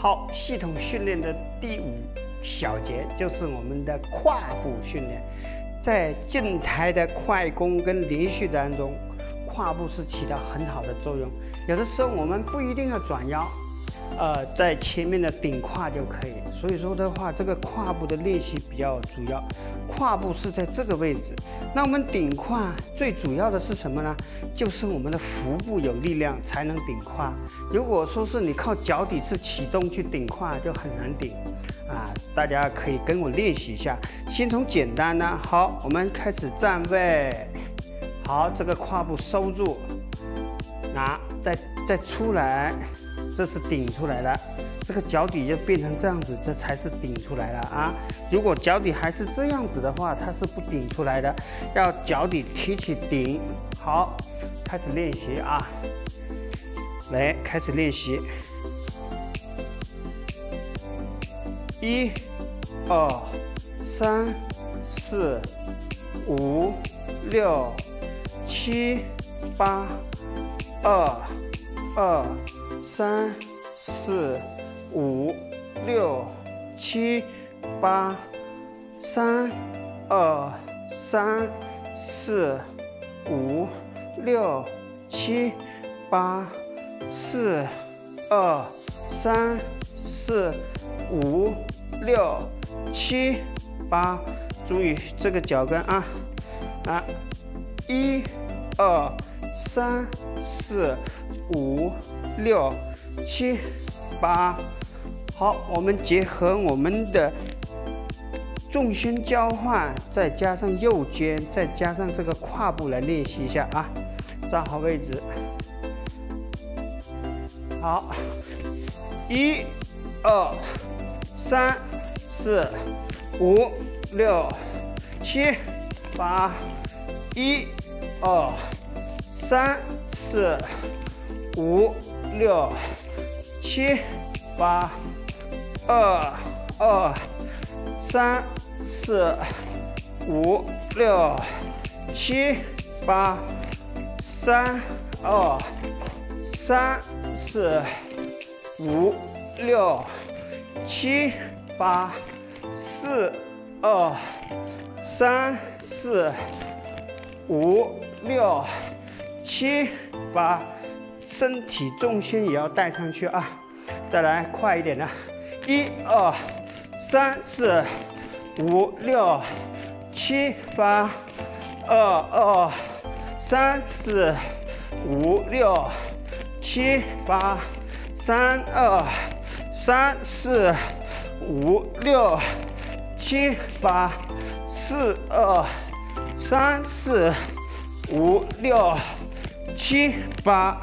好，系统训练的第五小节就是我们的跨步训练。在静态的快攻跟连续当中，跨步是起到很好的作用。有的时候我们不一定要转腰。呃，在前面的顶胯就可以。所以说的话，这个胯部的练习比较主要。胯部是在这个位置。那我们顶胯最主要的是什么呢？就是我们的腹部有力量才能顶胯。如果说是你靠脚底去启动去顶胯，就很难顶。啊，大家可以跟我练习一下。先从简单的，好，我们开始站位。好，这个胯部收住，拿，再再出来。这是顶出来了，这个脚底就变成这样子，这才是顶出来了啊！如果脚底还是这样子的话，它是不顶出来的，要脚底提起顶。好，开始练习啊！来，开始练习。一、二、三、四、五、六、七、八、二、二。三、四、五、六、七、八，三、二、三、四、五、六、七、八，四、二、三、四、五、六、七、八，注意这个脚跟啊，啊，一、二、三、四。五六七八，好，我们结合我们的重心交换，再加上右肩，再加上这个胯部来练习一下啊！站好位置，好，一、二、三、四、五、六、七、八，一、二、三、四。五六七八二二三四五六七八三二三四五六七八四二三四五六七八。身体重心也要带上去啊！再来快一点的，一二三四五六七八，二二三四五六七八，三二三四五六七八，四二三四五六七八。